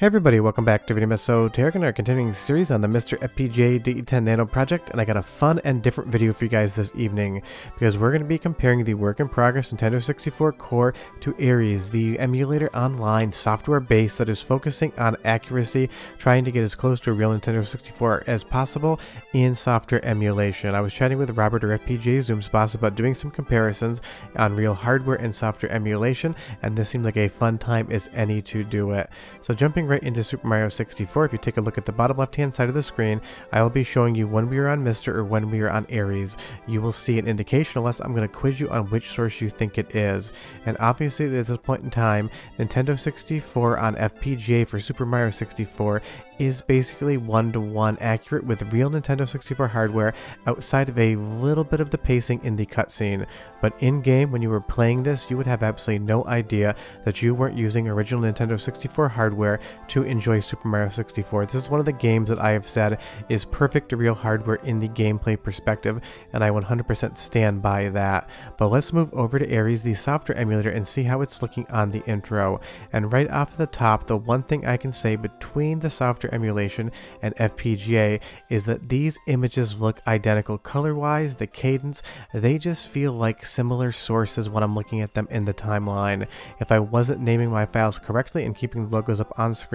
Hey everybody, welcome back to Video Game Esoterica and our continuing series on the MiSTer FPGA DE10 Nano project, and I got a fun and different video for you guys this evening, because we're going to be comparing the work in progress Nintendo 64 core to Ares, the emulator online software base that is focusing on accuracy, trying to get as close to a real Nintendo 64 as possible in software emulation. I was chatting with Robert or FPGAZumSpass about doing some comparisons on real hardware and software emulation, and this seemed like a fun time as any to do it. So jumping right into Super Mario 64, if you take a look at the bottom left hand side of the screen, I will be showing you when we are on Mister or when we are on Ares. You will see an indication unless I'm going to quiz you on which source you think it is. And obviously at this point in time, Nintendo 64 on FPGA for Super Mario 64 is basically one-to-one -one accurate with real Nintendo 64 hardware outside of a little bit of the pacing in the cutscene. But in-game, when you were playing this, you would have absolutely no idea that you weren't using original Nintendo 64 hardware to enjoy Super Mario 64. This is one of the games that I have said is perfect to real hardware in the gameplay perspective, and I 100% stand by that. But let's move over to Ares, the software emulator, and see how it's looking on the intro. And right off the top, the one thing I can say between the software emulation and FPGA is that these images look identical color-wise, the cadence, they just feel like similar sources when I'm looking at them in the timeline. If I wasn't naming my files correctly and keeping the logos up on screen,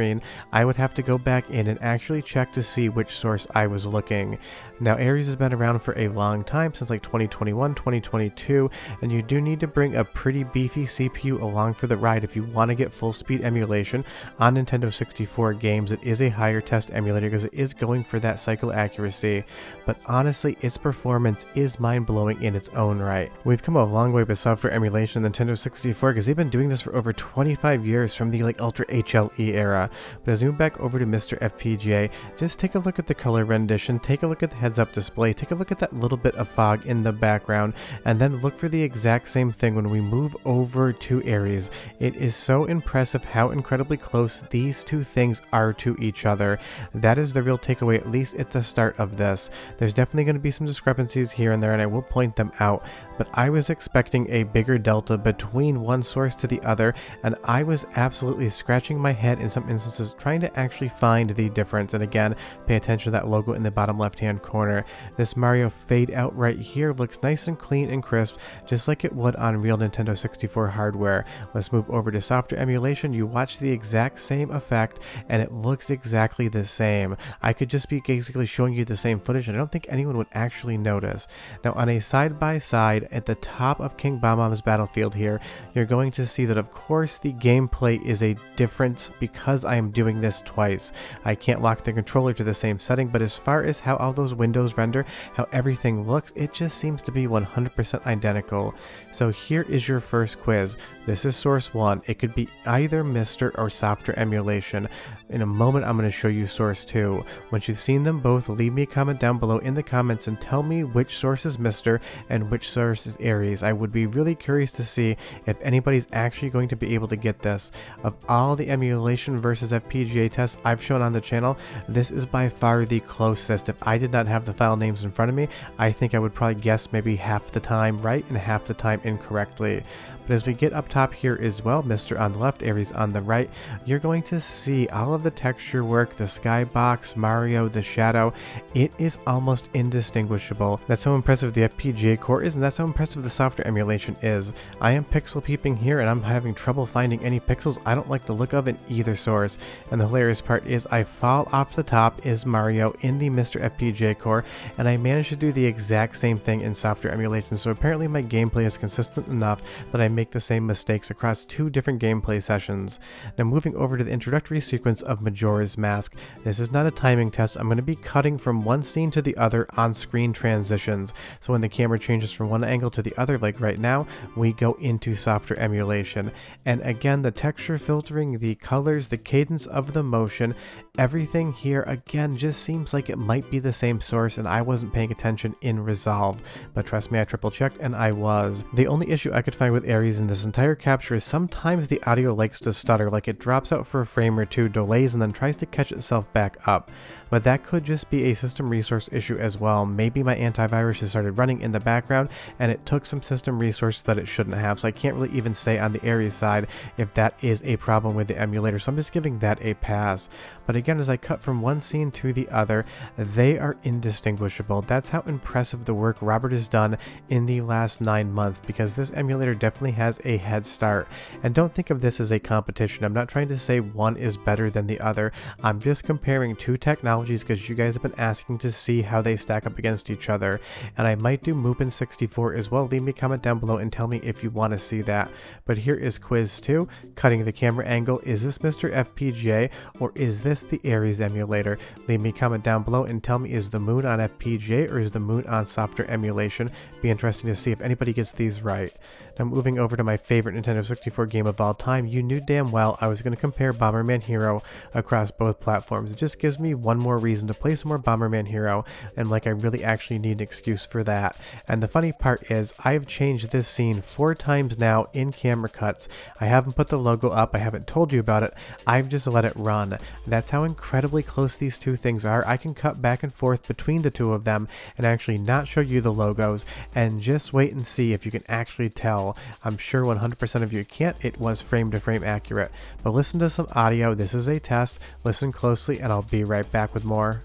I would have to go back in and actually check to see which source I was looking. Now Ares has been around for a long time, since like 2021, 2022, and you do need to bring a pretty beefy CPU along for the ride if you want to get full speed emulation on Nintendo 64 games. It is a higher test emulator because it is going for that cycle accuracy, but honestly its performance is mind blowing in its own right. We've come a long way with software emulation in Nintendo 64 because they've been doing this for over 25 years from the like Ultra HLE era, but as we move back over to MiSTer FPGA, just take a look at the color rendition, take a look at the heads-up display, take a look at that little bit of fog in the background, and then look for the exact same thing when we move over to Ares. It is so impressive how incredibly close these two things are to each other. That is the real takeaway, at least at the start of this. There's definitely going to be some discrepancies here and there, and I will point them out, but I was expecting a bigger delta between one source to the other, and I was absolutely scratching my head in some instances trying to actually find the difference. And again, pay attention to that logo in the bottom left hand corner. This Mario fade out right here looks nice and clean and crisp, just like it would on real Nintendo 64 hardware. Let's move over to software emulation. You watch the exact same effect and it looks exactly the same. I could just be basically showing you the same footage and I don't think anyone would actually notice. Now on a side by side at the top of King Bob-omb's battlefield here, you're going to see that of course the gameplay is a difference because I am doing this twice. I can't lock the controller to the same setting, but as far as how all those windows render, how everything looks, it just seems to be 100% identical. So here is your first quiz. This is source 1. It could be either Mister or software emulation. In a moment I'm going to show you source 2. Once you've seen them both, leave me a comment down below in the comments and tell me which source is Mister and which source is Ares. I would be really curious to see if anybody's actually going to be able to get this. Of all the emulation versus FPGA tests I've shown on the channel, this is by far the closest. If I did not have the file names in front of me, I think I would probably guess maybe half the time right and half the time incorrectly. But as we get up top here as well, Mister on the left, Ares on the right, you're going to see all of the texture work, the skybox, Mario, the shadow. It is almost indistinguishable. That's how impressive the FPGA core is, and that's how impressive the software emulation is. I am pixel peeping here, and I'm having trouble finding any pixels I don't like the look of in either source. And the hilarious part is I fall off the top is Mario in the MiSTer FPGA core, and I managed to do the exact same thing in software emulation, so apparently my gameplay is consistent enough that I make the same mistakes across two different gameplay sessions. Now moving over to the introductory sequence of Majora's Mask, this is not a timing test, I'm going to be cutting from one scene to the other on screen transitions, so when the camera changes from one angle to the other like right now, we go into softer emulation. And again, the texture filtering, the colors, the cadence of the motion, everything here again just seems like it might be the same source and I wasn't paying attention in Resolve, but trust me I triple checked and I was. The only issue I could find with Ares in this entire capture is sometimes the audio likes to stutter, like it drops out for a frame or two, delays, and then tries to catch itself back up. But that could just be a system resource issue as well. Maybe my antivirus has started running in the background and it took some system resources that it shouldn't have. So I can't really even say on the Ares side if that is a problem with the emulator. So I'm just giving that a pass. But again, as I cut from one scene to the other, they are indistinguishable. That's how impressive the work Robert has done in the last nine months because this emulator definitely has a head start. And don't think of this as a competition. I'm not trying to say one is better than the other. I'm just comparing two technologies because you guys have been asking to see how they stack up against each other. And I might do Mupen 64 as well. Leave me a comment down below and tell me if you want to see that. But here is quiz 2, cutting the camera angle. Is this MiSTer FPGA or is this the Ares emulator? Leave me a comment down below and tell me is the moon on FPGA or is the moon on software emulation? Be interesting to see if anybody gets these right. Now moving over to my favorite Nintendo 64 game of all time, you knew damn well I was going to compare Bomberman Hero across both platforms. It just gives me one more reason to play some more Bomberman Hero, and like I really actually need an excuse for that. And the funny part is, I've changed this scene four times now in camera cuts. I haven't put the logo up, I haven't told you about it, I've just let it run. That's how incredibly close these two things are. I can cut back and forth between the two of them and actually not show you the logos, and just wait and see if you can actually tell I'm sure 100% of you can't. It was frame to frame accurate. But listen to some audio. This is a test. Listen closely and I'll be right back with more.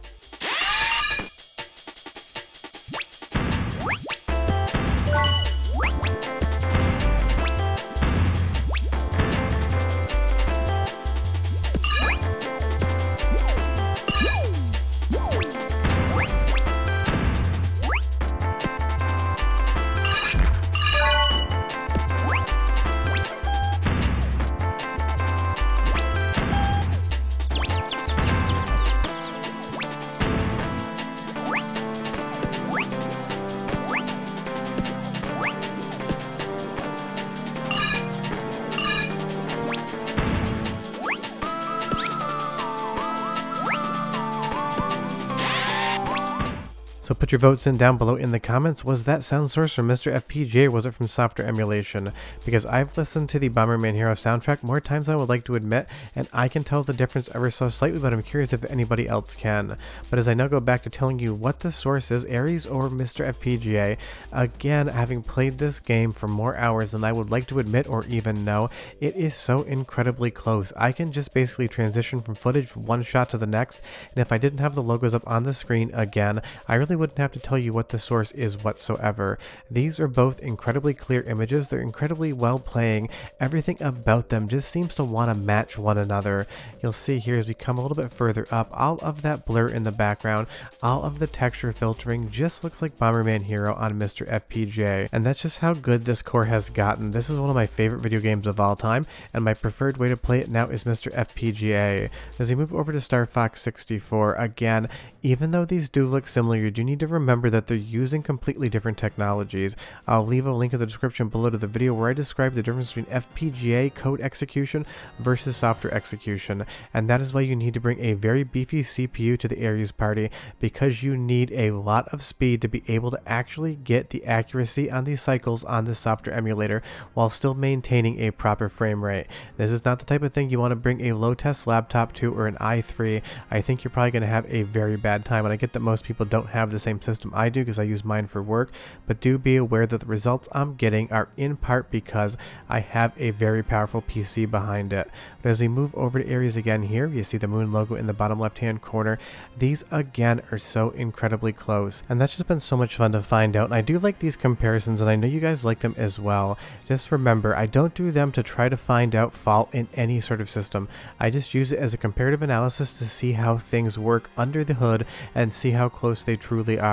Your votes in down below in the comments. Was that sound source from MiSTer FPGA or was it from software emulation? Because I've listened to the Bomberman Hero soundtrack more times than I would like to admit, and I can tell the difference ever so slightly, but I'm curious if anybody else can. But as I now go back to telling you what the source is, Ares or MiSTer FPGA, again, having played this game for more hours than I would like to admit or even know, it is so incredibly close. I can just basically transition from footage from one shot to the next, and if I didn't have the logos up on the screen again, I really wouldn't have to tell you what the source is whatsoever. These are both incredibly clear images, they're incredibly well playing, everything about them just seems to want to match one another. You'll see here as we come a little bit further up, all of that blur in the background, all of the texture filtering just looks like Bomberman Hero on MiSTer FPGA, and that's just how good this core has gotten. This is one of my favorite video games of all time, and my preferred way to play it now is MiSTer FPGA. As we move over to Star Fox 64, again, even though these do look similar, you do need to remember that they're using completely different technologies. I'll leave a link in the description below to the video where I describe the difference between FPGA code execution versus software execution, and that is why you need to bring a very beefy CPU to the Ares party, because you need a lot of speed to be able to actually get the accuracy on these cycles on the software emulator while still maintaining a proper frame rate. This is not the type of thing you want to bring a low test laptop to or an i3. I think you're probably going to have a very bad time, and I get that most people don't have the same system I do because I use mine for work, but do be aware that the results I'm getting are in part because I have a very powerful PC behind it. But as we move over to Ares again here, you see the moon logo in the bottom left hand corner. These again are so incredibly close, and that's just been so much fun to find out. And I do like these comparisons, and I know you guys like them as well. Just remember, I don't do them to try to find out fault in any sort of system. I just use it as a comparative analysis to see how things work under the hood and see how close they truly are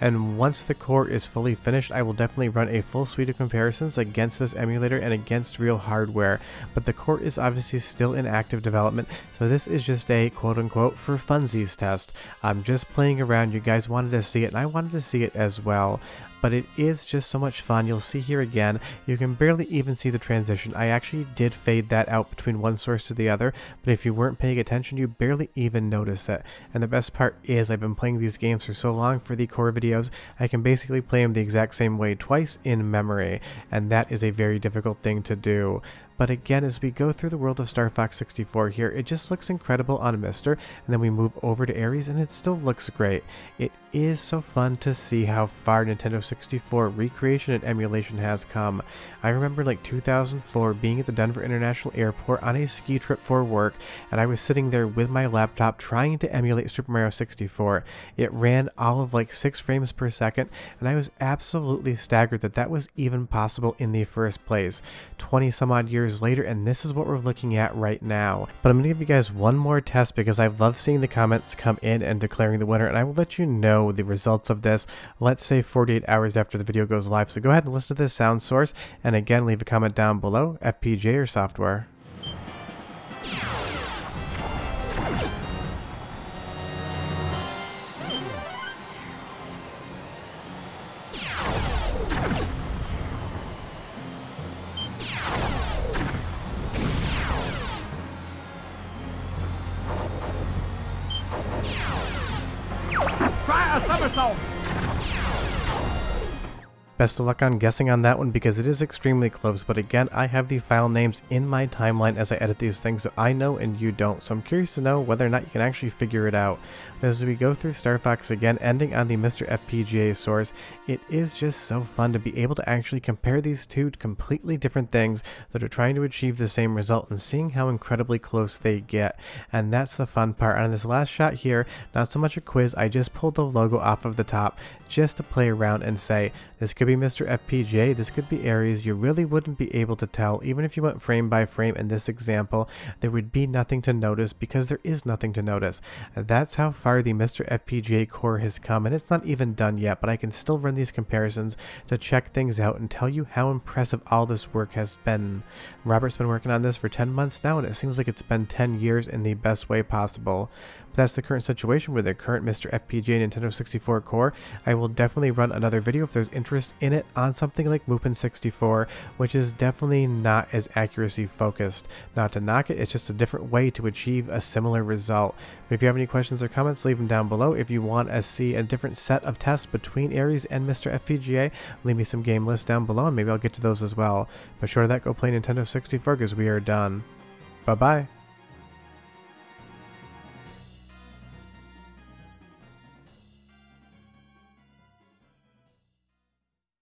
And once the core is fully finished, I will definitely run a full suite of comparisons against this emulator and against real hardware. But the core is obviously still in active development, so this is just a quote unquote for funsies test. I'm just playing around, you guys wanted to see it, and I wanted to see it as well but it is just so much fun. You'll see here again, you can barely even see the transition. I actually did fade that out between one source to the other, but if you weren't paying attention, you barely even notice it. And the best part is I've been playing these games for so long for the core videos, I can basically play them the exact same way twice in memory, and that is a very difficult thing to do. But again, as we go through the world of Star Fox 64 here, it just looks incredible on Mister, and then we move over to Ares and it still looks great. It is so fun to see how far Nintendo 64 recreation and emulation has come. I remember like 2004 being at the Denver International Airport on a ski trip for work, and I was sitting there with my laptop trying to emulate Super Mario 64. It ran all of like 6 frames per second, and I was absolutely staggered that that was even possible in the first place. 20 some odd years later, and this is what we're looking at right now. But I'm going to give you guys one more test because I love seeing the comments come in and declaring the winner, and I will let you know the results of this, let's say 48 hours after the video goes live. So go ahead and listen to this sound source, and again, leave a comment down below, FPGA or software. Try a somersault! Best of luck on guessing on that one because it is extremely close, but again, I have the file names in my timeline as I edit these things, so I know and you don't, so I'm curious to know whether or not you can actually figure it out. As we go through Star Fox again, ending on the MiSTer FPGA source, it is just so fun to be able to actually compare these two completely different things that are trying to achieve the same result and seeing how incredibly close they get. And that's the fun part. On this last shot here, not so much a quiz, I just pulled the logo off of the top just to play around and say, this could be MiSTer FPGA, this could be Ares, you really wouldn't be able to tell, even if you went frame by frame in this example, there would be nothing to notice because there is nothing to notice. That's how far far the MiSTer FPGA core has come, and it's not even done yet, but I can still run these comparisons to check things out and tell you how impressive all this work has been. Robert's been working on this for 10 months now, and it seems like it's been 10 years in the best way possible. That's the current situation with the current MiSTer FPGA Nintendo 64 core. I will definitely run another video if there's interest in it on something like Mupen 64, which is definitely not as accuracy focused. Not to knock it, it's just a different way to achieve a similar result. But if you have any questions or comments, leave them down below. If you want to see a different set of tests between Ares and MiSTer FPGA, leave me some game lists down below and maybe I'll get to those as well. But short of that, go play Nintendo 64 because we are done. Bye bye.